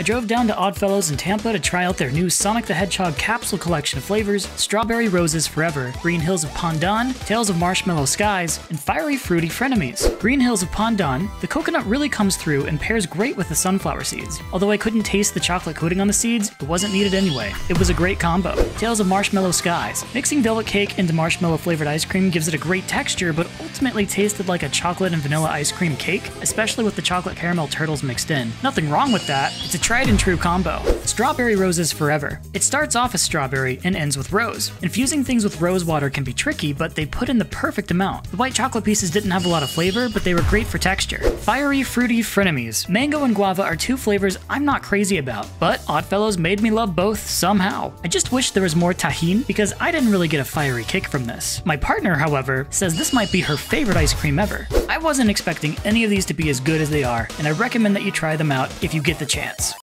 I drove down to Oddfellows in Tampa to try out their new Sonic the Hedgehog capsule collection of flavors Strawberry Roses Forever, Green Hills of Pandan, Tails of Marshmallow Skies, and Fiery Fruity Frenemies. Green Hills of Pandan, the coconut really comes through and pairs great with the sunflower seeds. Although I couldn't taste the chocolate coating on the seeds, it wasn't needed anyway. It was a great combo. Tails of Marshmallow Skies. Mixing velvet cake into marshmallow flavored ice cream gives it a great texture, but ultimately tasted like a chocolate and vanilla ice cream cake, especially with the chocolate caramel turtles mixed in. Nothing wrong with that, it's a tried and true combo. Strawberry Roses Forever. It starts off as strawberry and ends with rose. Infusing things with rose water can be tricky, but they put in the perfect amount. The white chocolate pieces didn't have a lot of flavor, but they were great for texture. Fiery Fruity Frenemies. Mango and guava are two flavors I'm not crazy about, but Oddfellows made me love both somehow. I just wish there was more Tajín because I didn't really get a fiery kick from this. My partner, however, says this might be her favorite ice cream ever. I wasn't expecting any of these to be as good as they are, and I recommend that you try them out if you get the chance.